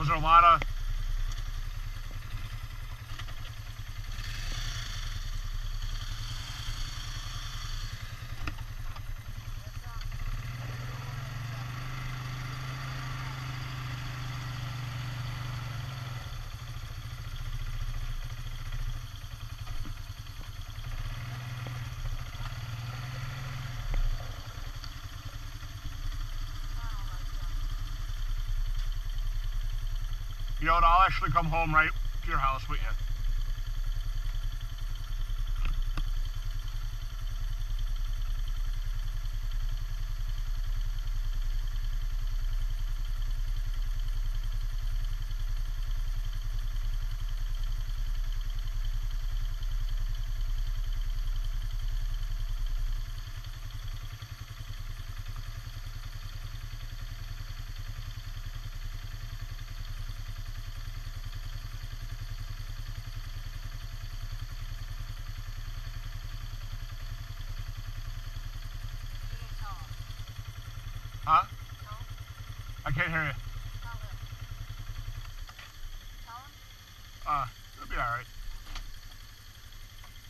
Hoje Mara You know what? I'll actually come home right to your house with you. Huh? I can't hear you. Uh, it'll be alright.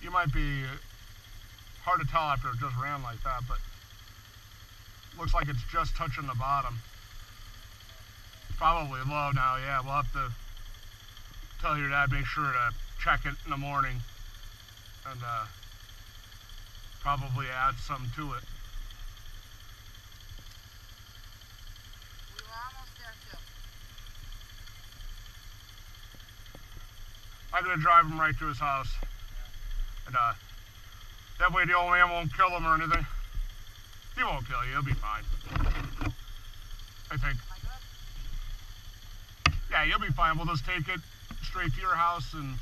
You might be uh, hard to tell after it just ran like that, but looks like it's just touching the bottom. Probably low now, yeah. We'll have to tell your dad make sure to check it in the morning and uh, probably add some to it. I'm gonna drive him right to his house. And uh that way the old man won't kill him or anything. He won't kill you, he'll be fine. I think. Yeah, you'll be fine. We'll just take it straight to your house and